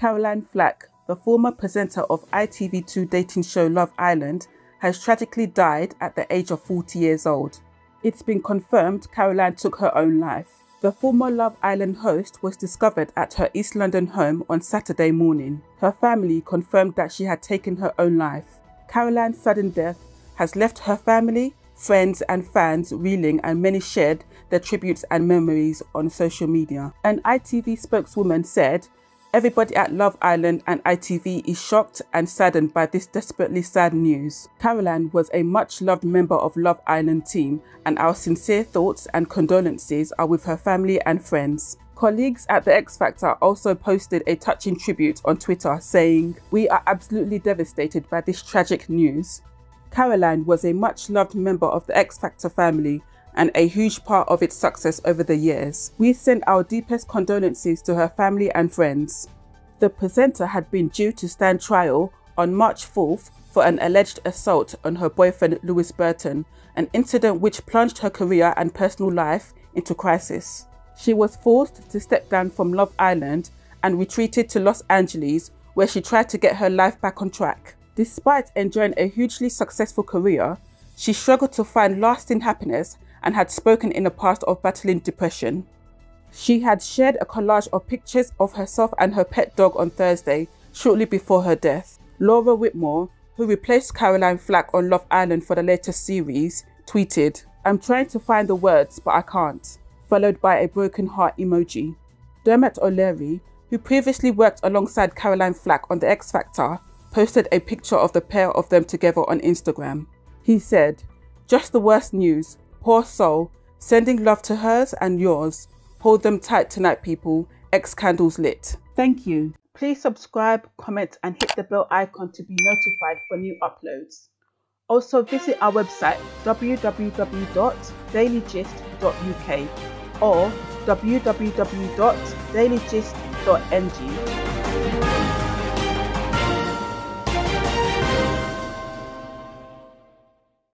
Caroline Flack, the former presenter of ITV2 dating show Love Island, has tragically died at the age of 40 years old. It's been confirmed Caroline took her own life. The former Love Island host was discovered at her East London home on Saturday morning. Her family confirmed that she had taken her own life. Caroline's sudden death has left her family, friends and fans reeling and many shared their tributes and memories on social media. An ITV spokeswoman said Everybody at Love Island and ITV is shocked and saddened by this desperately sad news. Caroline was a much loved member of Love Island team and our sincere thoughts and condolences are with her family and friends. Colleagues at The X Factor also posted a touching tribute on Twitter saying, We are absolutely devastated by this tragic news. Caroline was a much loved member of the X Factor family and a huge part of its success over the years. We send our deepest condolences to her family and friends. The presenter had been due to stand trial on March 4th for an alleged assault on her boyfriend Lewis Burton, an incident which plunged her career and personal life into crisis. She was forced to step down from Love Island and retreated to Los Angeles where she tried to get her life back on track. Despite enjoying a hugely successful career, she struggled to find lasting happiness and had spoken in the past of battling depression. She had shared a collage of pictures of herself and her pet dog on Thursday, shortly before her death. Laura Whitmore, who replaced Caroline Flack on Love Island for the latest series, tweeted, I'm trying to find the words, but I can't, followed by a broken heart emoji. Dermot O'Leary, who previously worked alongside Caroline Flack on The X Factor, posted a picture of the pair of them together on Instagram. He said, Just the worst news. Poor soul, sending love to hers and yours. Hold them tight tonight, people. X candles lit. Thank you. Please subscribe, comment, and hit the bell icon to be notified for new uploads. Also, visit our website www.dailygist.uk or www.dailygist.ng.